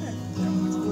对